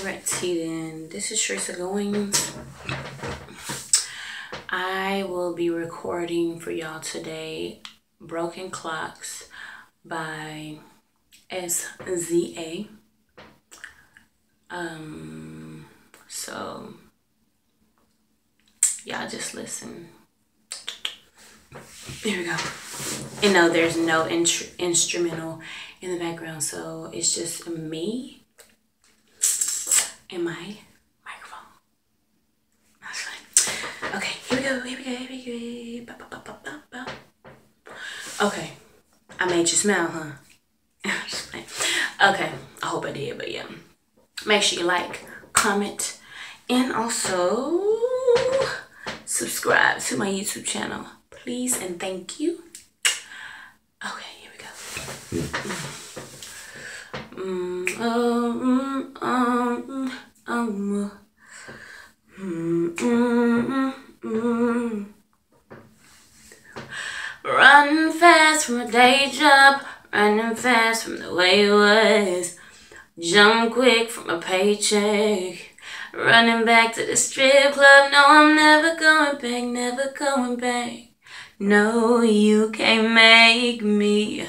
Alrighty then, this is Charessa going. I will be recording for y'all today Broken Clocks by SZA. Um, so y'all just listen. Here we go. And no, there's no instrumental in the background, so it's just me in my microphone. That's fine. Okay, here we go, here we go, here we go. Ba, ba, ba, okay, I made you smile, huh? okay, I hope I did, but yeah. Make sure you like, comment, and also subscribe to my YouTube channel. Please and thank you. Okay, here we go. Mm, um, mm, Running fast from a day job, running fast from the way it was. Jump quick from a paycheck, running back to the strip club. No, I'm never going back, never going back. No, you can't make me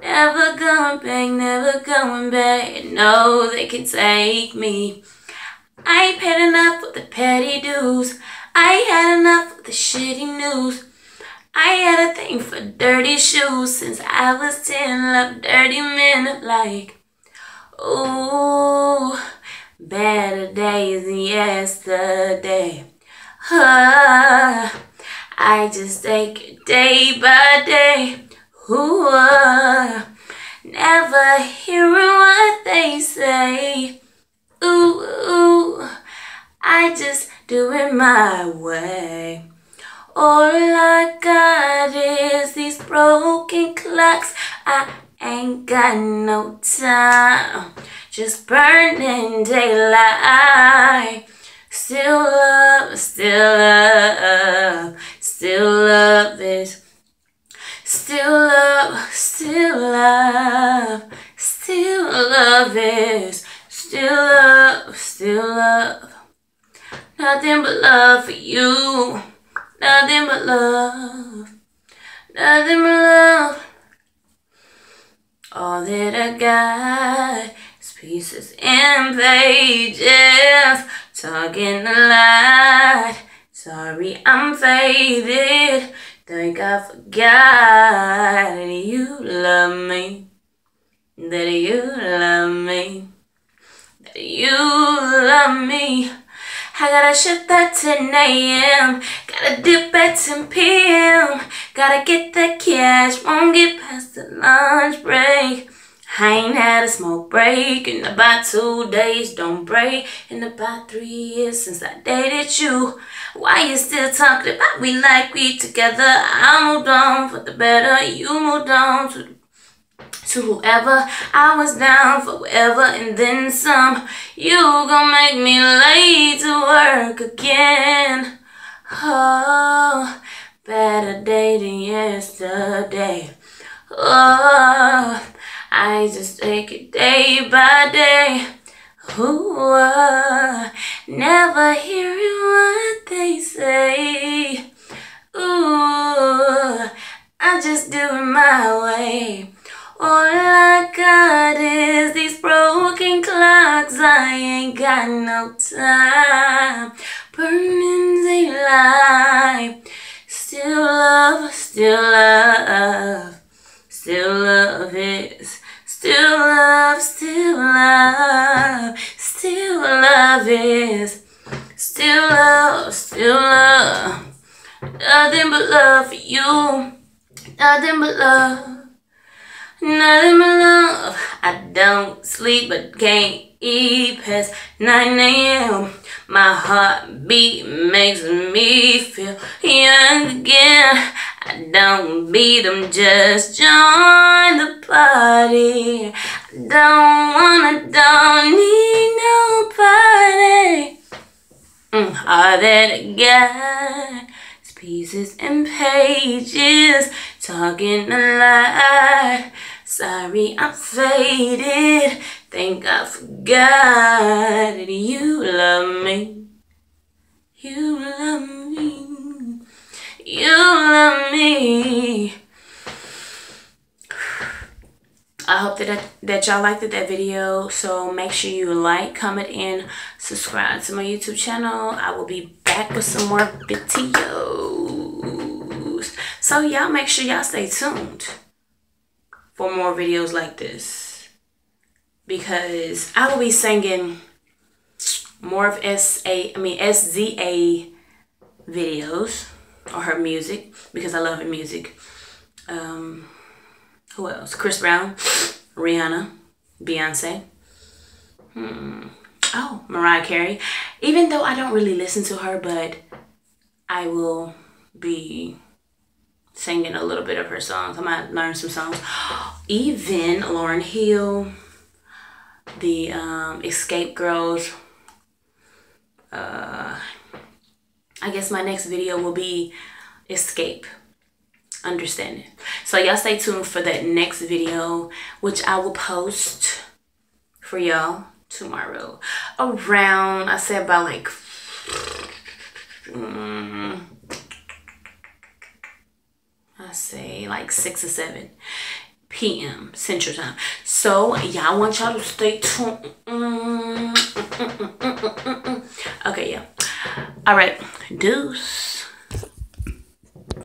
Never going back, never going back. No, they can take me. I ain't paid enough for the petty dues. I ain't had enough for the shitty news. I had a thing for dirty shoes since I was 10. Love dirty men like, ooh, better days than yesterday. Uh, I just take it day by day. Ooh, uh, never hearing what they say. Ooh, ooh, I just do it my way. All I got is these broken clocks. I ain't got no time. Just burning daylight. Still love, still love, still love this. Still love, still love, still love is, still love, still love. Nothing but love for you, nothing but love, nothing but love. All that I got is pieces and pages, talking a lot. Sorry, I'm faded. Think I forgot you love me, that you love me, you love me. I gotta shift at 10 a.m. Gotta dip at 10 p.m. Gotta get that cash, won't get past the lunch break. I ain't had a smoke break in about two days, don't break in about three years since I dated you. Why you still talking about we like we together? I moved on for the better, you moved on to to whoever I was down forever and then some. You gon' make me late to work again. Oh, better day than yesterday. Oh. I just take it day by day. Ooh, uh, never hearing what they say. Ooh, I just do it my way. Clocks. I ain't got no time. Burning daylight. Still love, still love. Still love is, still love, still love, still love is, still love, still love. Nothing but love for you, nothing but love, nothing but love. I don't sleep but can't eat past 9 a.m. My heartbeat makes me feel young again. I don't beat them, just join the party. I don't wanna, don't need nobody. Mm, all that I got is pieces and pages, talking a lot. Sorry, I'm faded. Think I forgot that you love me. You love me. You love me. I hope that that y'all liked that video. So make sure you like, comment, and subscribe to my YouTube channel. I will be back with some more videos. So y'all make sure y'all stay tuned for more videos like this. Because I will be singing more of SA, I mean SZA videos or her music because I love her music. Um, who else? Chris Brown, Rihanna, Beyonce. Hmm. Oh, Mariah Carey. Even though I don't really listen to her, but I will be singing a little bit of her songs. I might learn some songs. Even Lauryn Hill, the um, Xscape Girls. Uh, I guess my next video will be Xscape. Understanding. So y'all stay tuned for that next video, which I will post for y'all tomorrow. Around, I said about like... Mm, Say like 6 or 7 p.m. Central Time. So, y'all want y'all to stay tuned. Mm, mm, mm, okay, yeah. All right. Deuce.